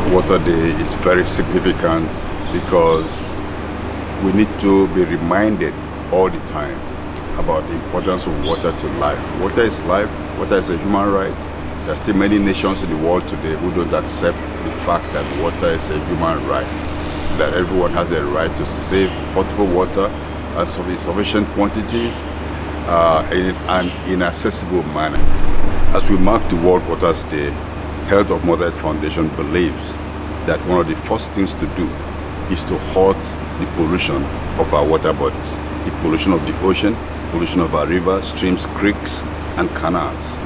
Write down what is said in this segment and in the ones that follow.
World Water Day is very significant because we need to be reminded all the time about the importance of water to life. Water is life, water is a human right. There are still many nations in the world today who don't accept the fact that water is a human right, that everyone has a right to save potable water and sufficient quantities uh, in an inaccessible manner. As we mark the World Waters Day, Health of Mother Earth Foundation believes that one of the first things to do is to halt the pollution of our water bodies, the pollution of the ocean, pollution of our rivers, streams, creeks, and canals.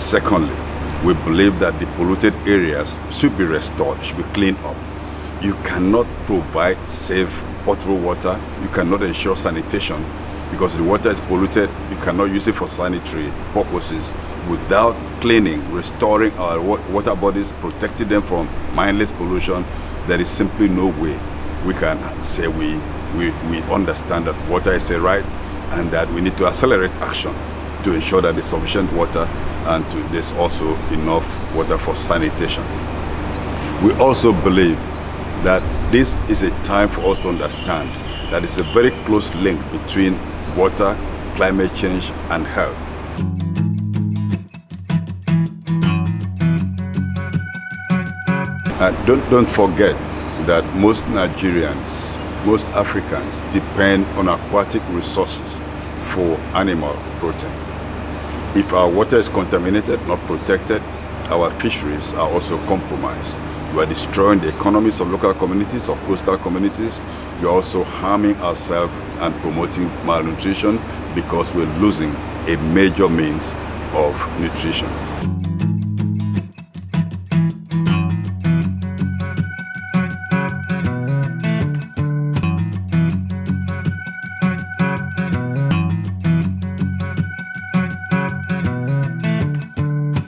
Secondly, we believe that the polluted areas should be restored, should be cleaned up. You cannot provide safe potable water, you cannot ensure sanitation because the water is polluted, you cannot use it for sanitary purposes without cleaning, restoring our water bodies, protecting them from mindless pollution. There is simply no way we can say we, we, we understand that water is a right and that we need to accelerate action to ensure that there's sufficient water and to, there's also enough water for sanitation. We also believe that this is a time for us to understand that it's a very close link between water, climate change, and health. And don't, don't forget that most Nigerians, most Africans depend on aquatic resources for animal protein. If our water is contaminated, not protected, our fisheries are also compromised. We are destroying the economies of local communities, of coastal communities. We are also harming ourselves and promoting malnutrition because we're losing a major means of nutrition.